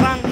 bang